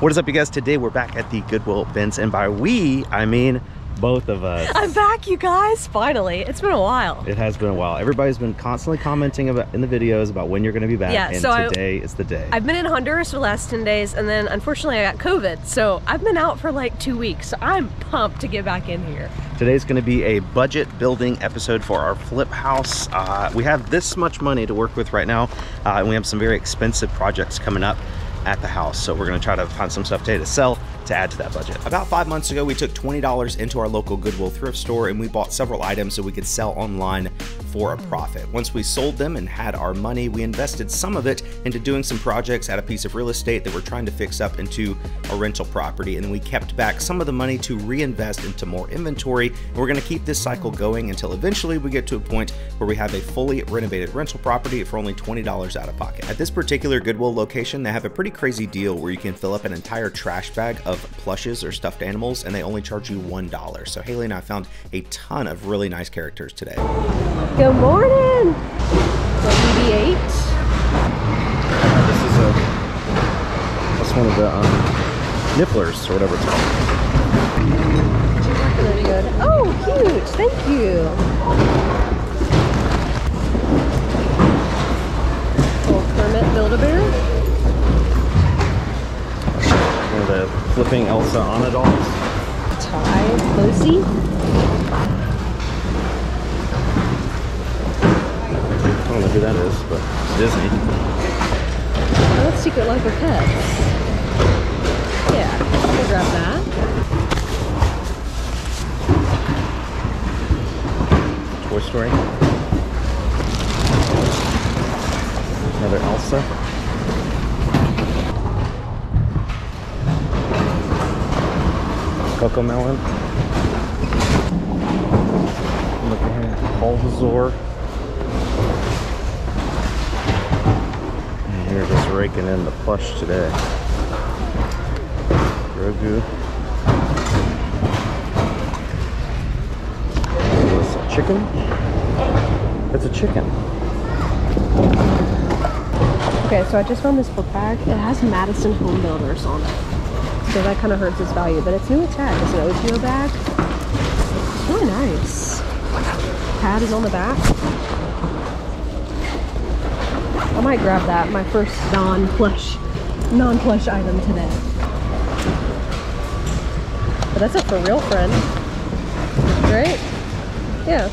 What is up, you guys? Today we're back at the Goodwill bins, and by we, I mean both of us. I'm back, you guys. Finally, it's been a while. It has been a while. Everybody's been constantly commenting about in the videos about when you're going to be back, Yeah, and so I- today is the day. I've been in Honduras for the last 10 days, and then unfortunately I got COVID, so I've been out for like two weeks. So I'm pumped to get back in here. Today's going to be a budget building episode for our flip house. Uh, we have this much money to work with right now, uh, and we have some very expensive projects coming up at the house. So we're to try to find some stuff today to sell to add to that budget. About five months ago, we took $20 into our local Goodwill thrift store and we bought several items so we could sell online for a profit. Once we sold them and had our money, we invested some of it into doing some projects at a piece of real estate that we're trying to fix up into a rental property. And we kept back some of the money to reinvest into more inventory. And we're going to keep this cycle going until eventually we get to a point where we have a fully renovated rental property for only $20 out of pocket. At this particular Goodwill location, they have a pretty crazy deal where you can fill up an entire trash bag of plushes or stuffed animals and they only charge you $1. So Haley and I found a ton of really nice characters today. Good morning. So BB8. This is a that's one of the um, nipplers or whatever it's called. Oh, cute. Thank you. Little Kermit Build-A-Bear. One of the flipping Elsa on it all. Ty Lucy. I don't know who that is, but it's Disney. Oh, that's Secret Life of Pets. Yeah, I'll grab that. Toy Story. Another Elsa. CoComelon. Look at. Bulbasaur. And You're just raking in the plush today. Grogu. This a chicken? It's a chicken. Okay, so I just found this book bag. It has Madison Home Builders on it. So that kind of hurts its value, but it's new attack. It's an OTO bag. It's really nice. Pad is on the back. I might grab that, my first non-plush, non-plush item today. But that's a for real friend. Right? Yeah.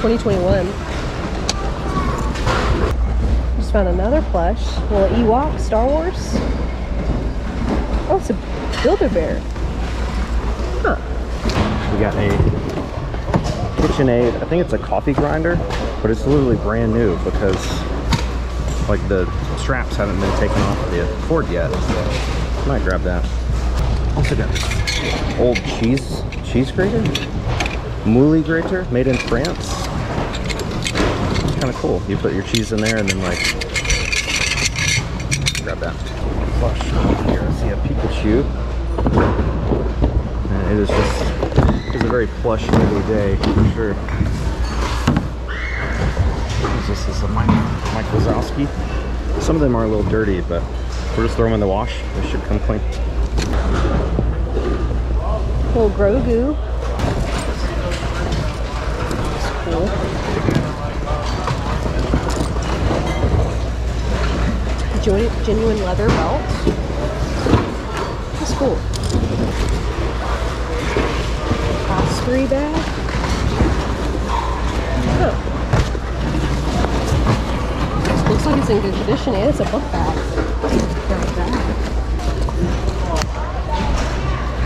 2021. Just found another plush. Little Ewok, Star Wars. Oh, it's a Build-A-Bear. Huh. We got a KitchenAid. I think it's a coffee grinder, but it's literally brand new because like the straps haven't been taken off the cord yet. Might grab that. Also got this old cheese cheese grater, mouli grater, made in France. It's kind of cool. You put your cheese in there and then like grab that. Flush here. I see a Pikachu. And it is just it's a very plush day for sure. This? This is a Mike, Mike Wazowski. Some of them are a little dirty, but we'll just throw them in the wash. They should come clean. Little Grogu. That's cool. Gen- Genuine leather belt. That's cool. Osprey bag. Huh. Looks like it's in good condition it's a book bag. That.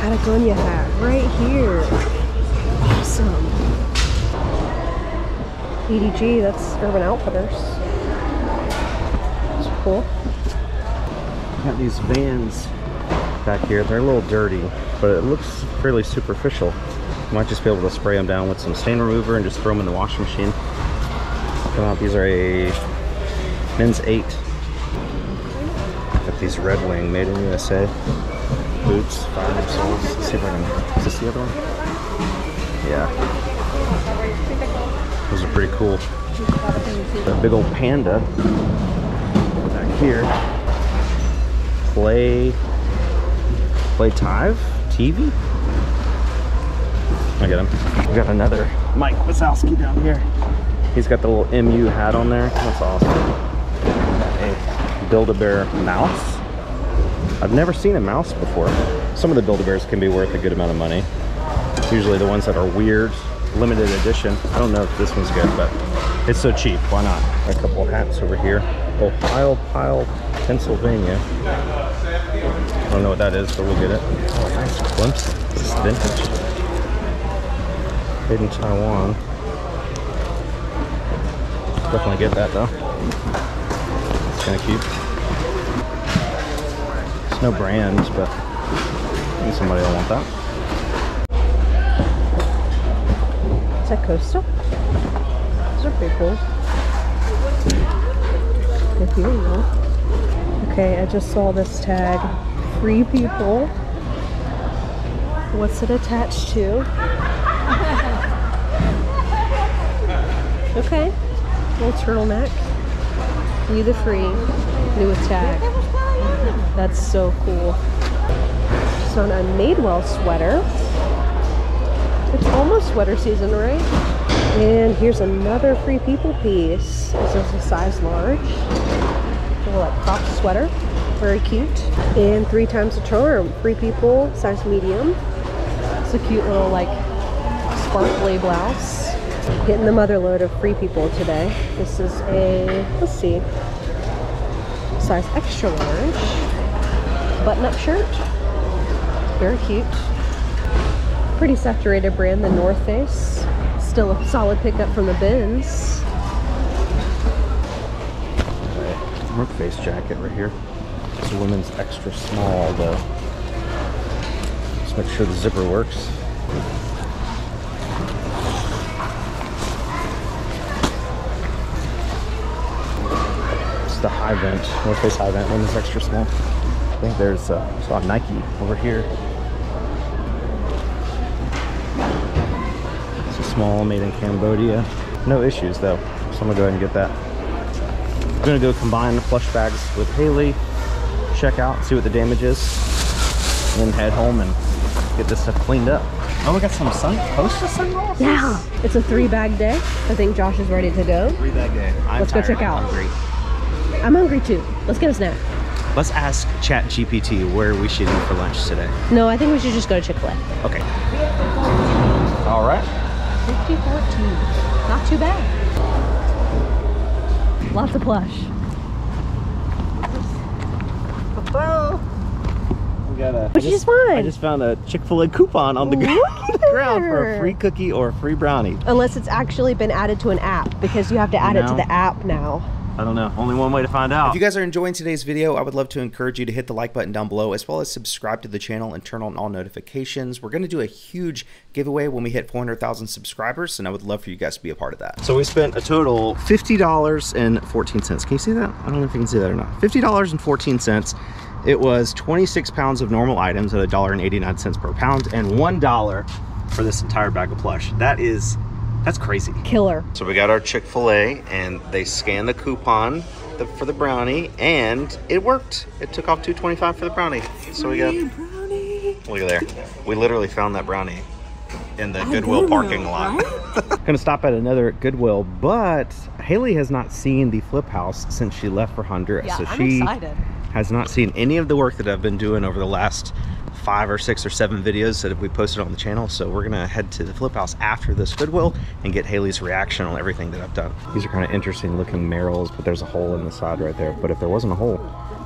Patagonia hat right here. Awesome. EDG, that's Urban Outfitters. That's cool. Got these vans back here. They're a little dirty, but it looks fairly superficial. Might just be able to spray them down with some stain remover and just throw them in the washing machine. Come out, these are a men's eight. Got these Red Wing made in USA boots, 500 soles. See if I can. Is this the other one? Yeah. Those are pretty cool. A big old panda back here. Play Play Tive TV. I get him. We got another Mike Wazowski down here. He's got the little MU hat on there. That's awesome. A Build-A-Bear mouse. I've never seen a mouse before. Some of the Build-A-Bears can be worth a good amount of money. Usually the ones that are weird, limited edition. I don't know if this one's good, but it's so cheap. Why not? A couple of hats over here. Ohio Pile, Pennsylvania. I don't know what that is, but we'll get it. Glimpse. This is vintage. Made in Taiwan. Definitely get that though. It's kind of cute. It's no brands, but I somebody will want that. Is that Costa? Those are pretty cool. Good you. Okay, I just saw this tag. Free people. What's it attached to? Okay. Little turtleneck. You the free. Newest tag. That's so cool. On a Madewell sweater. It's almost sweater season, right? And here's another Free People piece. This is a size large. A little like crop sweater. Very cute. And three times the charm. Free People, size medium. It's a cute little like sparkly blouse. Getting the mother load of Free People today. This is a, let's see, size extra large. Button-up shirt. Very cute pretty saturated brand, the North Face. Still a solid pickup from the bins. North Face jacket right here. A women's extra small though. Just make sure the zipper works. It's the high vent, North Face high vent, women's extra small. I think there's uh, saw Nike over here. It's a small made in Cambodia. No issues though, so I'm gonna go ahead and get that. I'm gonna go combine the plush bags with Haley, check out, see what the damage is, and then head home and get this stuff cleaned up. Oh, we got some sun poster sunglasses. Yeah, it's a three bag day. I think Josh is ready to go. Three bag day. I'm Let's go tired, check I'm out. Hungry. I'm hungry too. Let's get a snack. Let's ask Chat GPT where we should eat for lunch today. No, I think we should just go to Chick fil A. Okay. All right. 50 Not too bad. Lots of plush. We got a. What'd you just I just found a Chick Fil A coupon on the, gr- on the ground for a free cookie or a free brownie. Unless it's actually been added to an app because you have to add it to the app now. I don't know. Only one way to find out. If you guys are enjoying today's video, I would love to encourage you to hit the like button down below as well as subscribe to the channel and turn on all notifications. We're going to do a huge giveaway when we hit 400,000 subscribers, and I would love for you guys to be a part of that. So we spent a total $50.14. Can you see that? I don't know if you can see that or not. $50.14. It was 26 pounds of normal items at $1.89 per pound and $1 for this entire bag of plush. That is, that's crazy. Killer. So we got our Chick-fil-A and they scanned the coupon the, for the brownie and it worked. It took off 225 for the brownie. So we got, brownie. look at there. We literally found that brownie in the Goodwill parking lot. Gonna stop at another Goodwill, but Haley has not seen the flip house since she left for Honduras. Yeah, so she has not seen any of the work that I've been doing over the last five or six or seven videos that we posted on the channel. So we're gonna head to the flip house after this Goodwill and get Haley's reaction on everything that I've done. These are kind of interesting looking Merrells, but there's a hole in the side right there. But if there wasn't a hole,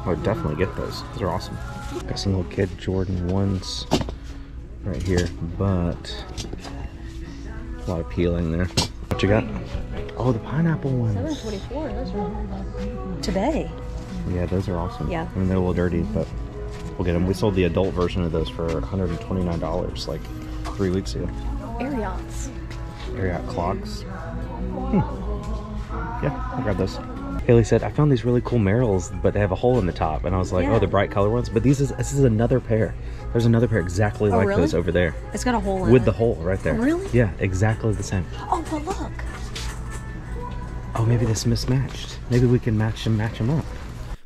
I would definitely get those. Those are awesome. Got some little kid Jordan ones right here, but a lot of peeling there. What you got? Oh, the pineapple ones. 724. Those are today. Yeah, those are awesome. Yeah. I mean, they're a little dirty, but we'll get them. We sold the adult version of those for $129 like three weeks ago. Ariats. Ariat clogs. Hmm. Yeah, I'll grab those. Haley said, I found these really cool Merrells, but they have a hole in the top. And I was like, Yeah. oh, the bright color ones. But these is this is another pair. There's another pair exactly Oh, like really? those over there. It's got a hole in With it. the hole right there. Oh, really? Yeah, exactly the same. Oh, but look. Oh, maybe this mismatched. Maybe we can match them, match them up.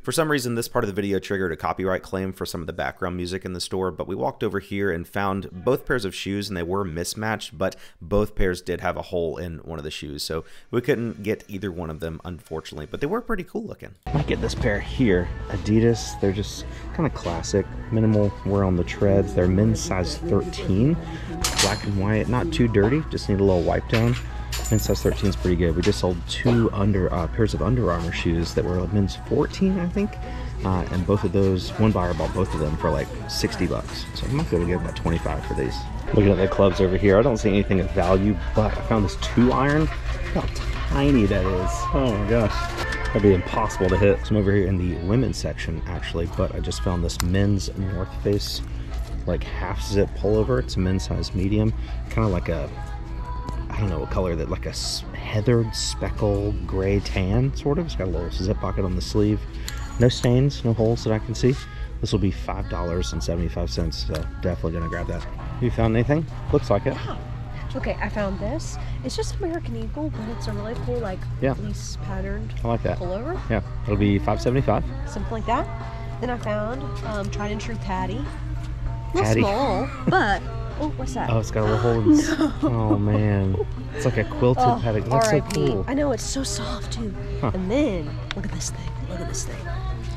For some reason, this part of the video triggered a copyright claim for some of the background music in the store, but we walked over here and found both pairs of shoes and they were mismatched, but both pairs did have a hole in one of the shoes, so we couldn't get either one of them, unfortunately, but they were pretty cool looking. I might get this pair here. Adidas, they're just kind of classic, minimal wear on the treads. They're men's size 13, black and white, not too dirty, just need a little wipe down. Men's size 13 is pretty good. We just sold two under uh, pairs of Under Armour shoes that were men's 14, I think. Uh, and both of those, one buyer bought both of them for like 60 bucks. So I might be able to get about 25 for these. Looking at the clubs over here, I don't see anything of value, but I found this two iron. Look how tiny that is. Oh my gosh. That'd be impossible to hit. So I'm over here in the women's section actually, but I just found this men's North Face like half zip pullover. It's a men's size medium, kind of like a don't know what color that like a heathered speckle gray tan sort of. It's got a little zip pocket on the sleeve. No stains, no holes that I can see. This will be five dollars and seventy-five cents. So definitely gonna grab that. You found anything? Looks like it. Okay, I found this. It's just American Eagle, but it's a really cool, like, Yeah. fleece patterned I like that. pullover, Yeah, it'll be five seventy-five. something like that. Then I found um, tried and true Patty. A little small, but oh, what's that? Oh, it's got a little hole the Oh man. It's like a quilted Oh, paddock. That's so cool. I know it's so soft too. Huh. And then look at this thing. Look at this thing.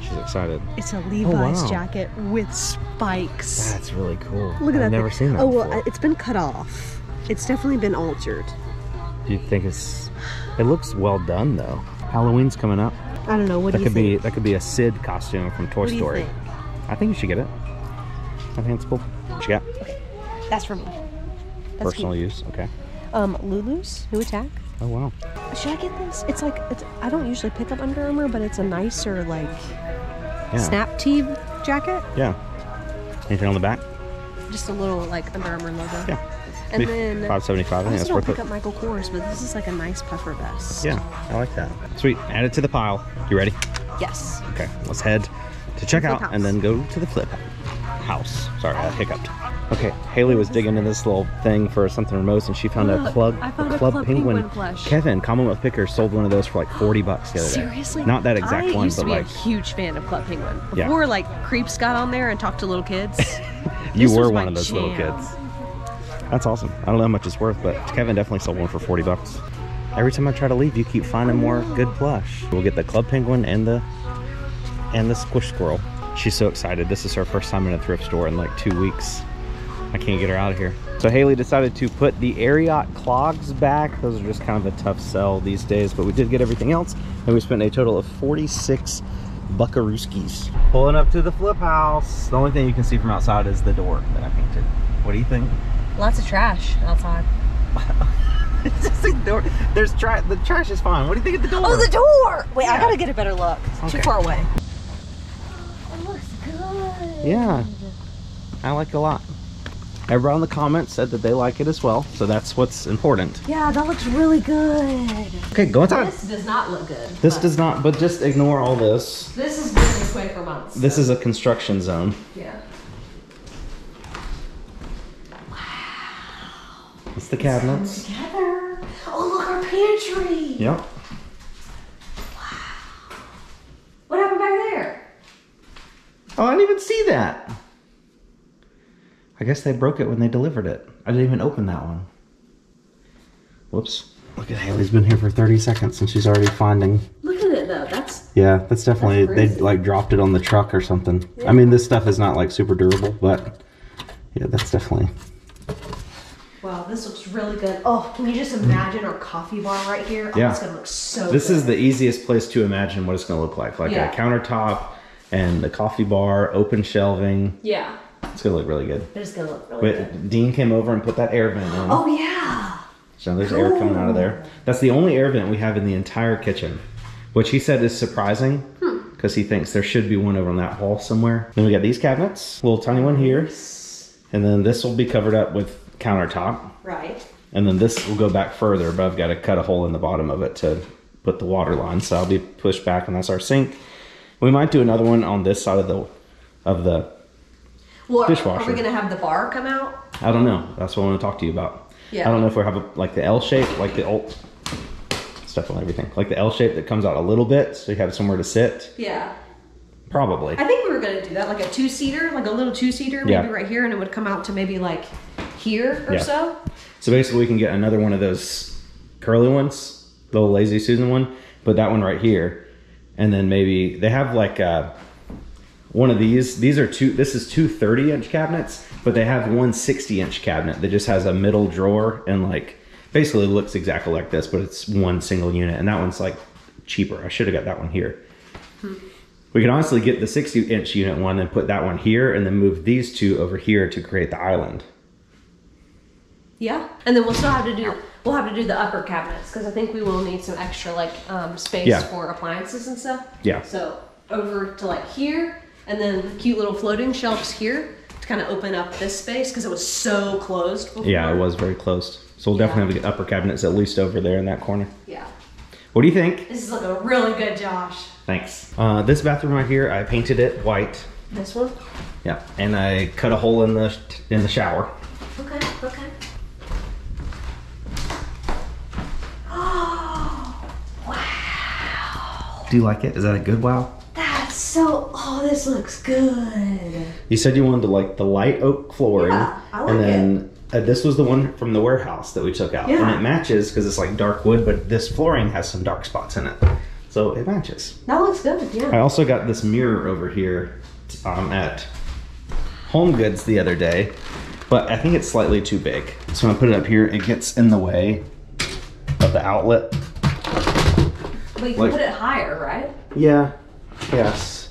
She's excited. It's a oh, Levi's wow. jacket with spikes. That's really cool. Look at I've that. never thing. seen that Oh well, before. it's been cut off. It's definitely been altered. Do you think it's it looks well done though. Halloween's coming up. I don't know. What That do you could think? be that could be a Sid costume from Toy What do you Story. think? I think you should get it. I think it's cool. What you got? That's for me. That's Personal cute. use. Okay. Um, Lulu's New Attack. Oh wow. Should I get this? It's like it's, I don't usually pick up Under Armour, but it's a nicer like Yeah. snap tee jacket. Yeah. Anything on the back? Just a little like Under Armour logo. Yeah. And Be then five seventy five. I I think that's don't worth pick it. up Michael Kors, but this is like a nice puffer vest. Yeah, I like that. Sweet. Add it to the pile. You ready? Yes. Okay. Let's head to check out house. and then go to the flip house. Sorry, I hiccuped. Okay, Haley was digging in this little thing for something remote, and she found a Look, club, I found a a club, Club penguin. Penguin plush. Kevin, Commonwealth Picker, sold one of those for like 40 bucks the other day. Seriously? Not that exact I one, used but to be like a huge fan of Club Penguin. Yeah. Before like creeps got on there and talked to little kids. you were one of those little kids. That's awesome. I don't know how much it's worth, but Kevin definitely sold one for 40 bucks. Every time I try to leave, you keep finding more good plush. We'll get the club penguin and the and the squish squirrel. She's so excited. This is her first time in a thrift store in like two weeks. I can't get her out of here. So Haley decided to put the Ariat clogs back. Those are just kind of a tough sell these days, but we did get everything else, and we spent a total of 46 buckarooskies. Pulling up to the flip house. The only thing you can see from outside is the door that I painted. What do you think? Lots of trash outside. It's just a door. There's trash. The trash is fine. What do you think of the door? Oh, the door! Wait, I gotta get a better look. It's Okay. Too far away. It looks good. Yeah, I like it a lot. Everyone in the comments said that they like it as well, so that's what's important. Yeah, that looks really good. Okay, go inside. This does not look good. This does not, but just ignore all this. This has been this way for months. This is a construction zone. yeah. Wow. It's the cabinets. Together. Oh, look, our pantry. Yep. Wow. What happened back there? Oh, I didn't even see that. I guess they broke it when they delivered it. I didn't even open that one. Whoops. Look at Haley's been here for 30 seconds and she's already finding. Look at it though. That's Yeah, that's definitely, That's they like dropped it on the truck or something. I mean, this stuff is not like super durable, but yeah, that's definitely. wow. This looks really good. Oh, can you just imagine our coffee bar right here? Oh, Yeah. it's gonna look so. This good. is the easiest place to imagine what it's going to look like. Like Yeah. a countertop and the coffee bar, open shelving. Yeah. It's to look really good. It's gonna look really good. Dean came over and put that air vent in. Oh yeah. So there's air coming out of there. That's the only air vent we have in the entire kitchen, which he said is surprising because he thinks there should be one over on that wall somewhere. Then we got these cabinets, little tiny one here, and then this will be covered up with countertop, Right. and then this will go back further, but I've got to cut a hole in the bottom of it to put the water line, so I'll be pushed back, and that's our sink. We might do another one on this side of the of the. Well, are- Dishwasher. are we gonna have the bar come out? I don't know. That's what I want to talk to you about. Yeah. I don't know if we have a, like the L shape, like the old stuff on everything, like the L shape that comes out a little bit, so you have somewhere to sit. Yeah. Probably. I think we were gonna do that, like a two seater, like a little two seater, maybe Yeah. right here, and it would come out to maybe like here or Yeah. so. So basically, we can get another one of those curly ones, the little lazy Susan one, put that one right here, and then maybe they have like uh, one of these. These are two. This is two 30 inch cabinets, but they have one 60 inch cabinet that just has a middle drawer and like basically looks exactly like this, but it's one single unit, and that one's like cheaper. I should have got that one here. We can honestly get the 60 inch unit one and put that one here, and then move these two over here to create the island. Yeah, and then we'll still have to do we'll have to do the upper cabinets because I think we will need some extra like um, space Yeah. for appliances and stuff. Yeah. So over to like here, and then cute little floating shelves here to kind of open up this space because it was so closed. Before. Yeah, it was very closed. So we'll definitely have to get upper cabinets at least over there in that corner. Yeah. What do you think? This is like a really good Josh. Thanks. Uh, this bathroom right here, I painted it white. This one. Yeah, and I cut a hole in the in the shower. Okay. Okay. Oh, wow. Do you like it? Is that a good wow? So. Oh, this looks good. You said you wanted to like the light oak flooring, Yeah, I like and then uh, this was the one from the warehouse that we took out, and it matches because it's like dark wood, but this flooring has some dark spots in it, so it matches. That looks good. Yeah. I also got this mirror over here um, at Home Goods the other day, but I think it's slightly too big. So when I put it up here, it gets in the way of the outlet. But you can Like- put it higher, right? Yeah, yes.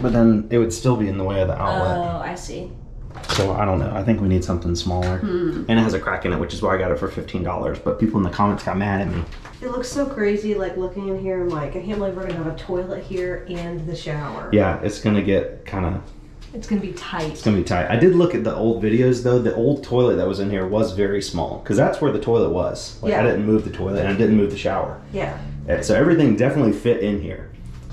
But then it would still be in the way of the outlet. Oh, I see. so I don't know. I think we need something smaller. Hmm. And it has a crack in it, which is why I got it for $15. But people in the comments got mad at me. It looks so crazy, like looking in here. I'm like, I can't believe we're gonna have a toilet here and the shower. Yeah, it's going to get kind of It's gonna be tight. It's gonna be tight. I did look at the old videos though. The old toilet that was in here was very small because that's where the toilet was. Like I didn't move the toilet and I didn't move the shower, Yeah. And so everything definitely fit in here.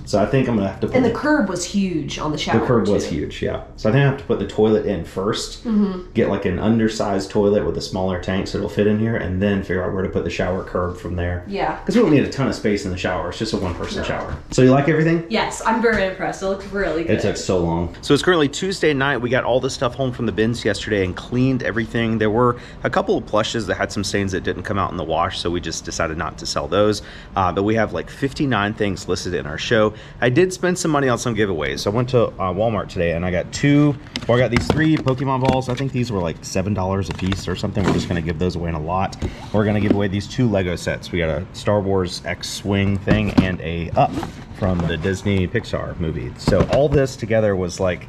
So I think I'm gonna have to put And the the, curb was huge on the shower. the curb was huge. Yeah. So I think I have to put the toilet in 1st Mm-hmm. Get like an undersized toilet with a smaller tank so it'll fit in here, and then figure out where to put the shower curb from there. Yeah. Because we don't need a ton of space in the shower. It's just a one-person shower. So you like everything? Yes, I'm very impressed. It looks really good. It took so long. So it's currently Tuesday night. We got all the stuff home from the bins yesterday and cleaned everything. There were a couple of plushes that had some stains that didn't come out in the wash, so we just decided not to sell those. Uh, but we have like 59 things listed in our show. I did spend some money on some giveaways. So I went to uh, Walmart today and I got two, or I got these three Pokemon balls. I think these were like $7 a piece or something. We're just to give those away in a lot. We're to give away these two Lego sets. We got a Star Wars X-Wing thing and a Up from the Disney Pixar movie. So all this together was like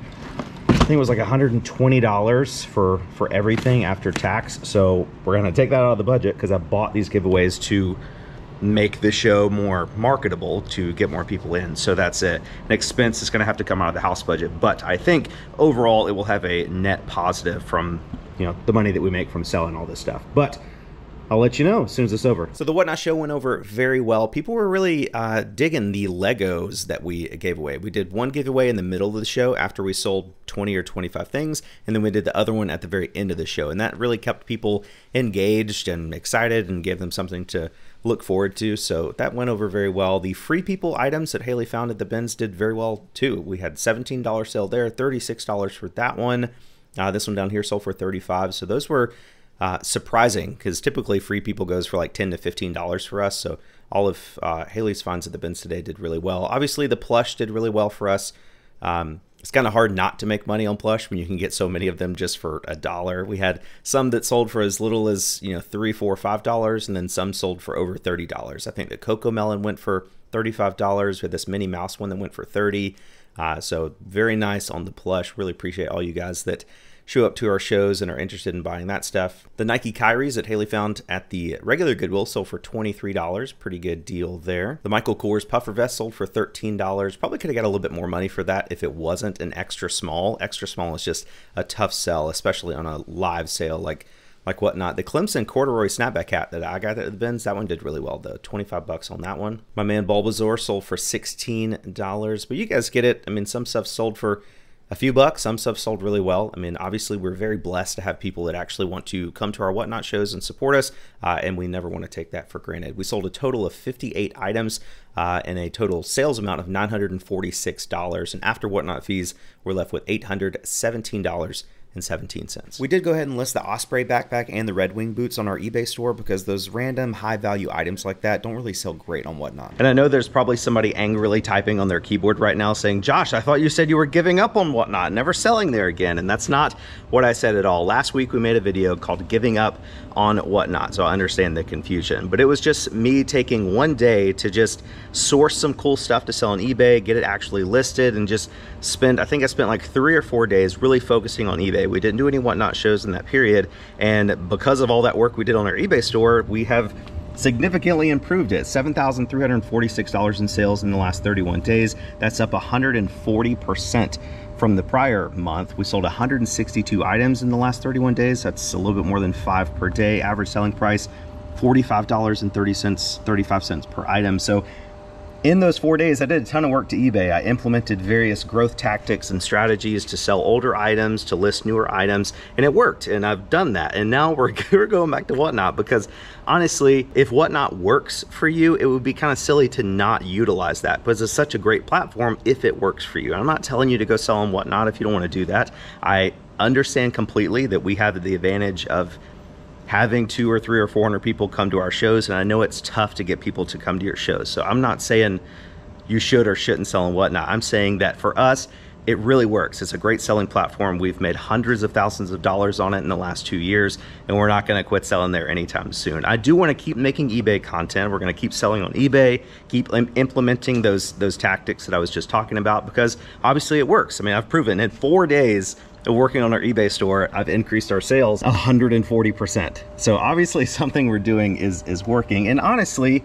I think it was like $120 for for everything after tax. So we're gonna take that out of the budget because I bought these giveaways to make the show more marketable to get more people in. So that's a, an expense that's gonna have to come out of the house budget. But I think overall it will have a net positive from you know the money that we make from selling all this stuff. But I'll let you know as soon as it's over. So the Whatnot show went over very well. People were really uh, digging the Legos that we gave away. We did one giveaway in the middle of the show after we sold 20 or 25 things, and then we did the other one at the very end of the show. And that really kept people engaged and excited and gave them something to look forward to. So that went over very well. The free people items that Haley found at the bins did very well too. We had $17 sale there, $36 for that one. Uh, this one down here sold for 35 So those were uh, surprising because typically free people goes for like 10 to 15 dollars for us. So all of uh, haley's finds at the bins today did really well. Obviously the plush did really well for us. Um, it's kind of hard not to make money on plush when you can get so many of them just for a dollar. We had some that sold for as little as you know three four five dollars and then some sold for over 30 dollars. I think the CoComelon went for 35 dollars we had this minnie mouse one that went for 30 uh, so very nice on the plush. Really appreciate all you guys that show up to our shows and are interested in buying that stuff. The Nike Kyries that Haley found at the regular Goodwill sold for $23. Pretty good deal there. The Michael Kors puffer vest sold for $13. Probably could have got a little bit more money for that if it wasn't an extra small. Extra small is just a tough sell, especially on a live sale like like whatnot. The Clemson corduroy snapback hat that I got at the bins, that one did really well though. 25 bucks on that one. My man Bulbasaur sold for $16, but you guys get it. I mean, some stuff sold for a few bucks. Some stuff sold really well. I mean, obviously, we're very blessed to have people that actually want to come to our Whatnot shows and support us, uh, and we never want to take that for granted. We sold a total of 58 items uh, and a total sales amount of $946. And after Whatnot fees, we're left with $817 and 17 cents. We did go ahead and list the Osprey backpack and the Red Wing boots on our eBay store because those random high value items like that don't really sell great on Whatnot. And I know there's probably somebody angrily typing on their keyboard right now saying, Josh, I thought you said you were giving up on Whatnot, never selling there again. And that's not what I said at all. Last week we made a video called Giving Up on Whatnot, so I understand the confusion. But it was just me taking one day to just source some cool stuff to sell on eBay, get it actually listed, and just spend, I think I spent like three or four days really focusing on eBay. We didn't do any Whatnot shows in that period. And because of all that work we did on our eBay store, we have significantly improved it. $7,346 in sales in the last 31 days. That's up 140% from the prior month. We sold 162 items in the last 31 days. That's a little bit more than five per day. Average selling price, $45.30, 35 cents per item. So in those four days, I did a ton of work to eBay. I implemented various growth tactics and strategies to sell older items, to list newer items, and it worked. And I've done that. And now we're, we're going back to Whatnot because honestly, if Whatnot works for you, it would be kind of silly to not utilize that because it's such a great platform if it works for you. I'm not telling you to go sell on Whatnot if you don't want to do that. I understand completely that we have the advantage of having two or three or 400 people come to our shows. And I know it's tough to get people to come to your shows. So I'm not saying you should or shouldn't sell and whatnot. I'm saying that for us, it really works. It's a great selling platform. We've made hundreds of thousands of dollars on it in the last two years, and we're not going to quit selling there anytime soon. I do want to keep making eBay content. We're going to keep selling on eBay, keep implementing those those tactics that I was just talking about because obviously it works. I mean, I've proven in four days working on our eBay store, I've increased our sales 140%. So obviously something we're doing is, is working. And honestly,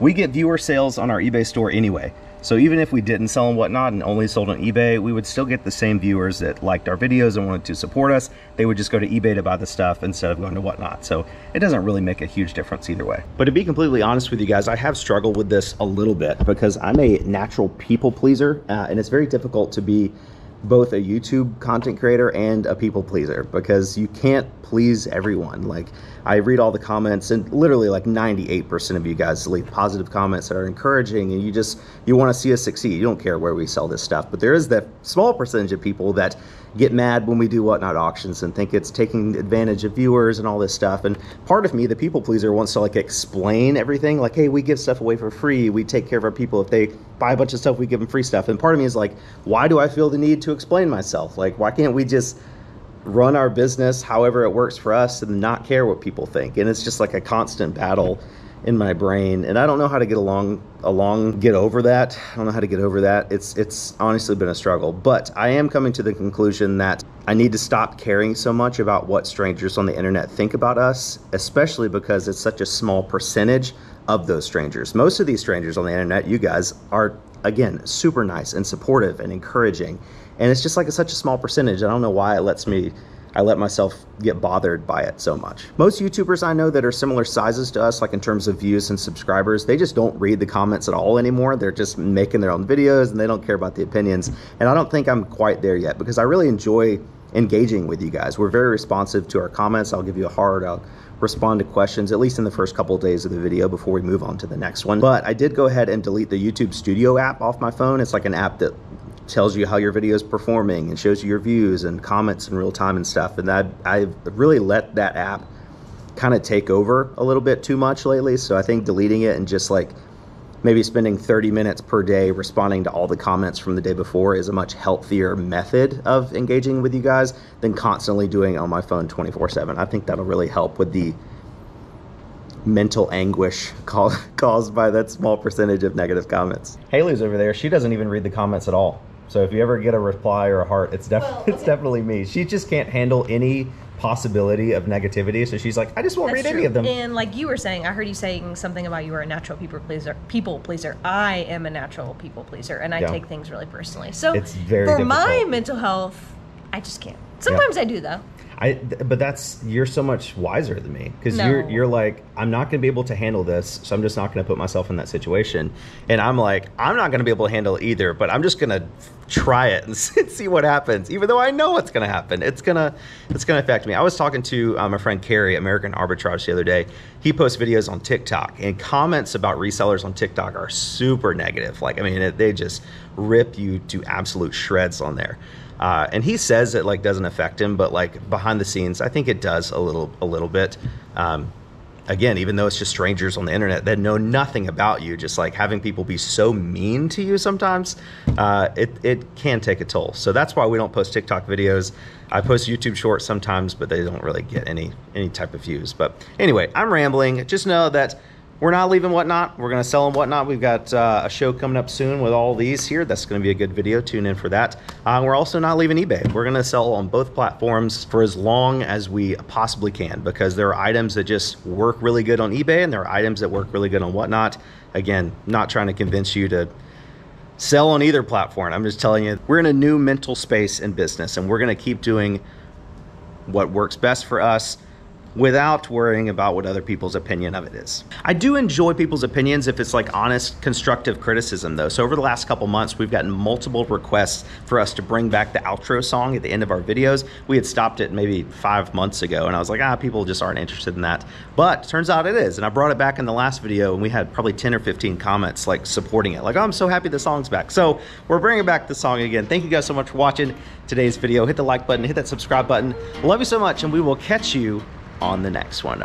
we get viewer sales on our eBay store anyway. So even if we didn't sell and whatnot and only sold on eBay, we would still get the same viewers that liked our videos and wanted to support us. They would just go to eBay to buy the stuff instead of going to whatnot. So it doesn't really make a huge difference either way. But to be completely honest with you guys, I have struggled with this a little bit because I'm a natural people pleaser uh, and it's very difficult to be both a YouTube content creator and a people pleaser because you can't please everyone. Like I read all the comments and literally like 98% of you guys leave positive comments that are encouraging and you just you want to see us succeed. You don't care where we sell this stuff. But there is that small percentage of people that get mad when we do whatnot auctions and think it's taking advantage of viewers and all this stuff. And part of me, the people pleaser, wants to like explain everything. Like, hey, we give stuff away for free. We take care of our people. If they buy a bunch of stuff, we give them free stuff. And part of me is like, why do I feel the need to explain myself? Like, why can't we just run our business however it works for us and not care what people think? And it's just like a constant battle in my brain and I don't know how to get along along get over that. I don't know how to get over that. It's it's honestly been a struggle, but I am coming to the conclusion that I need to stop caring so much about what strangers on the internet think about us, especially because it's such a small percentage of those strangers. Most of these strangers on the internet, you guys are again super nice and supportive and encouraging. And it's just like a, such a small percentage. I don't know why it lets me I let myself get bothered by it so much. Most YouTubers I know that are similar sizes to us, like in terms of views and subscribers, they just don't read the comments at all anymore. They're just making their own videos and they don't care about the opinions. And I don't think I'm quite there yet because I really enjoy engaging with you guys. We're very responsive to our comments. I'll give you a heart. I'll respond to questions, at least in the first couple of days of the video before we move on to the next one. But I did go ahead and delete the YouTube Studio app off my phone. It's like an app that tells you how your video is performing and shows you your views and comments in real time and stuff. And that I've really let that app kind of take over a little bit too much lately. So I think deleting it and just like maybe spending 30 minutes per day responding to all the comments from the day before is a much healthier method of engaging with you guys than constantly doing it on my phone 24 7. I think that'll really help with the mental anguish caused by that small percentage of negative comments. Haley's over there. She doesn't even read the comments at all. So if you ever get a reply or a heart, it's def- well, okay. it's definitely me. She just can't handle any possibility of negativity, so she's like, I just won't That's read true. any of them. And like you were saying, I heard you saying something about you are a natural people pleaser. People pleaser. I am a natural people pleaser, and I yeah. take things really personally. So it's very for difficult. my mental health, I just can't. Sometimes yeah. I do though. I, th- but that's you're so much wiser than me because No. you're you're like I'm not going to be able to handle this, so I'm just not going to put myself in that situation. And I'm like I'm not going to be able to handle it either, but I'm just going to try it and see what happens. Even though I know what's going to happen, it's gonna it's gonna affect me. I was talking to um, my friend Carrie, American Arbitrage, the other day. He posts videos on TikTok, and comments about resellers on TikTok are super negative. Like I mean, it, they just rip you to absolute shreds on there. Uh, and he says it like doesn't affect him, but like behind the scenes, I think it does a little a little bit. Um, again, even though it's just strangers on the internet that know nothing about you, just like having people be so mean to you sometimes, uh, it it can take a toll. So that's why we don't post TikTok videos. I post YouTube shorts sometimes, but they don't really get any any type of views. But anyway, I'm rambling. Just know that we're not leaving whatnot. We're going to sell them whatnot. We've got uh, a show coming up soon with all these here. That's going to be a good video. Tune in for that. Uh, we're also not leaving eBay. We're going to sell on both platforms for as long as we possibly can because there are items that just work really good on eBay and there are items that work really good on whatnot. Again, not trying to convince you to sell on either platform. I'm just telling you, we're in a new mental space in business and we're going to keep doing what works best for us without worrying about what other people's opinion of it is. I do enjoy people's opinions if it's like honest, constructive criticism though. So over the last couple months, we've gotten multiple requests for us to bring back the outro song at the end of our videos. We had stopped it maybe five months ago and I was like, ah, people just aren't interested in that. But turns out it is. And I brought it back in the last video and we had probably 10 or 15 comments like supporting it. Like, oh, I'm so happy the song's back. So we're bringing back the song again. Thank you guys so much for watching today's video. Hit the like button, hit that subscribe button. Love you so much and we will catch you on the next one.